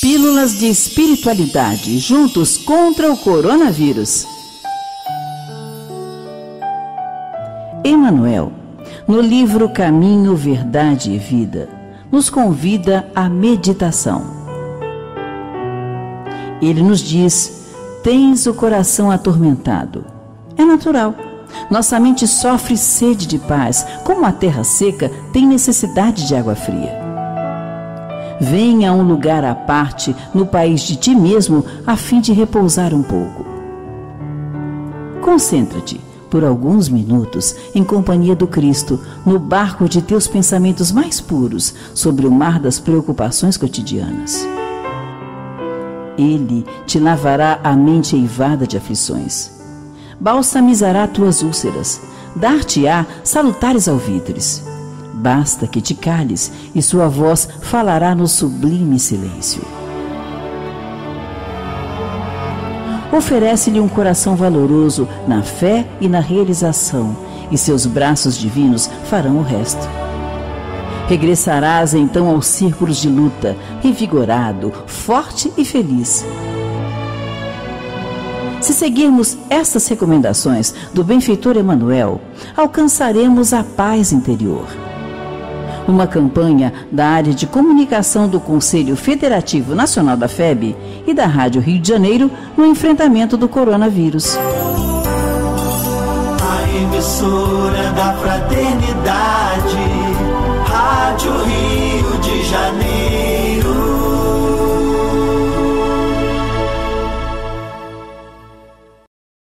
Pílulas de espiritualidade juntos contra o coronavírus. Emmanuel, no livro Caminho, Verdade e Vida, nos convida à meditação. Ele nos diz: Tens o coração atormentado. É natural. Nossa mente sofre sede de paz, como a terra seca tem necessidade de água fria. Venha a um lugar à parte no país de ti mesmo a fim de repousar um pouco. Concentra-te por alguns minutos em companhia do Cristo no barco de teus pensamentos mais puros sobre o mar das preocupações cotidianas. Ele te lavará a mente eivada de aflições, balsamizará tuas úlceras, dar-te-á salutares alvitres Basta que te cales e sua voz falará no sublime silêncio. Oferece-lhe um coração valoroso na fé e na realização, e seus braços divinos farão o resto. Regressarás então aos círculos de luta, revigorado, forte e feliz. Se seguirmos estas recomendações do benfeitor Emanuel, alcançaremos a paz interior uma campanha da área de comunicação do Conselho Federativo Nacional da FEB e da Rádio Rio de Janeiro no enfrentamento do coronavírus. A emissora da fraternidade,